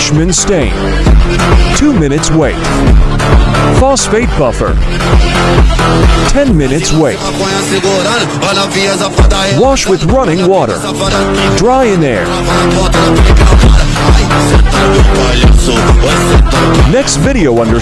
stain. 2 minutes wait. Phosphate buffer. 10 minutes wait. Wash with running water. Dry in air. Next video under